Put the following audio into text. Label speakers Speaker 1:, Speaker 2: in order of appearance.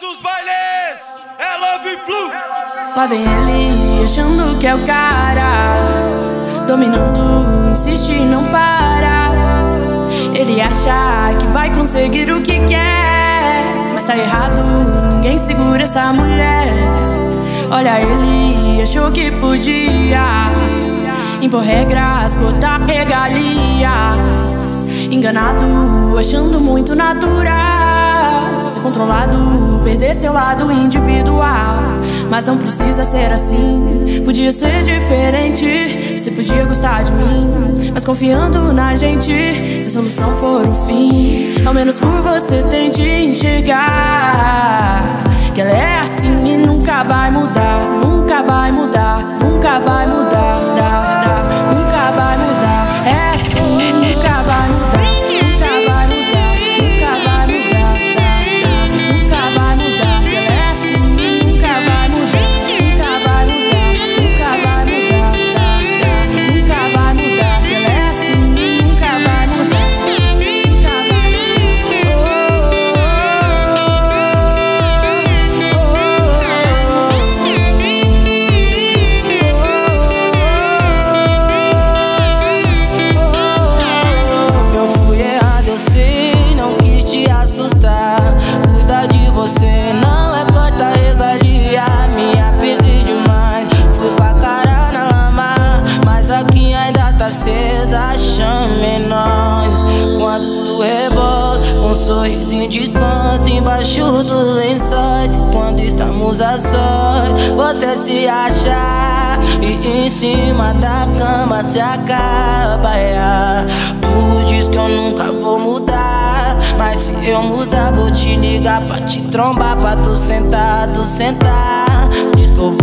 Speaker 1: todos os bailes, é Love Flu.
Speaker 2: Lá vem ele achando que é o cara, dominando, insiste e não para. Ele acha que vai conseguir o que quer, mas tá errado, ninguém segura essa mulher. Olha ele, achou que podia impor regras, cortar regalias. Enganado, achando muito natural. Ser controlado, perder seu lado individual. Mas não precisa ser assim, podia ser diferente. Você podia gostar de mim, mas confiando na gente. Se a solução for o fim, ao menos por você tente enxergar.
Speaker 3: Sorrisinho de canto embaixo dos lençóis. Quando estamos a sós, você se acha e em cima da cama se acaba. É. Tu diz que eu nunca vou mudar, mas se eu mudar, vou te ligar pra te trombar, pra tu sentar, tu sentar. Diz que eu